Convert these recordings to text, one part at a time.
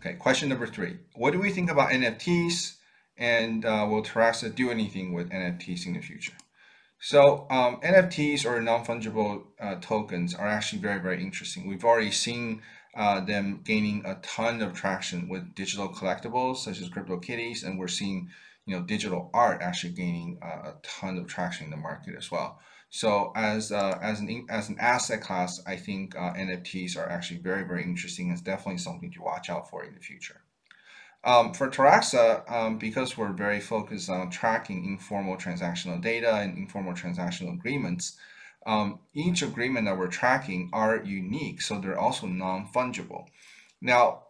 Okay, question number three. What do we think about NFTs and uh, will Taraxa do anything with NFTs in the future? So um, NFTs or non-fungible uh, tokens are actually very, very interesting. We've already seen uh, them gaining a ton of traction with digital collectibles such as CryptoKitties, and we're seeing you know digital art actually gaining uh, a ton of traction in the market as well. So as uh, as an as an asset class, I think uh, NFTs are actually very, very interesting. It's definitely something to watch out for in the future. Um, for Taraxa, um, because we're very focused on tracking informal transactional data and informal transactional agreements, um, each agreement that we're tracking are unique, so they're also non-fungible. Now,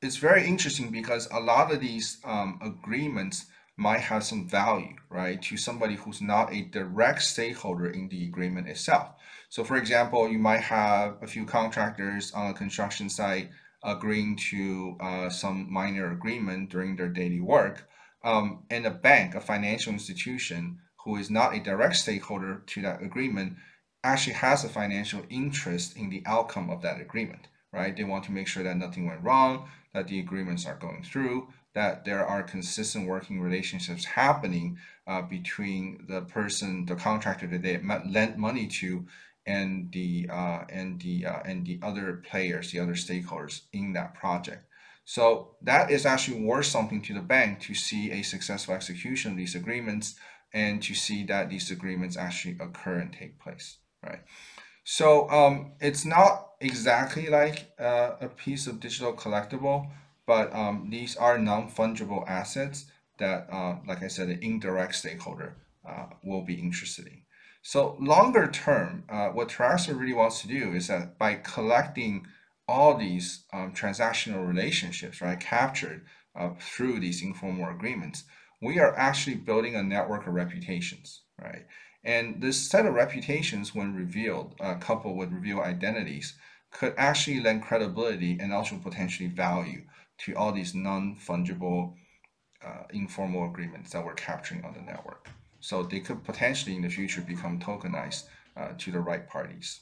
it's very interesting because a lot of these um, agreements might have some value, right, to somebody who's not a direct stakeholder in the agreement itself. So, for example, you might have a few contractors on a construction site agreeing to uh, some minor agreement during their daily work. Um, and a bank, a financial institution who is not a direct stakeholder to that agreement, actually has a financial interest in the outcome of that agreement, right? They want to make sure that nothing went wrong, that the agreements are going through, that there are consistent working relationships happening uh, between the person, the contractor that they lent money to, and the uh, and the uh, and the other players, the other stakeholders in that project. So that is actually worth something to the bank to see a successful execution of these agreements and to see that these agreements actually occur and take place, right? So um, it's not exactly like uh, a piece of digital collectible, but um, these are non-fungible assets that, uh, like I said, an indirect stakeholder uh, will be interested in. So longer term, uh, what Taraxa really wants to do is that by collecting all these um, transactional relationships, right, captured uh, through these informal agreements, we are actually building a network of reputations, right? And this set of reputations, when revealed, uh, coupled with revealed identities, could actually lend credibility and also potentially value to all these non-fungible uh, informal agreements that we're capturing on the network. So they could potentially in the future become tokenized uh, to the right parties.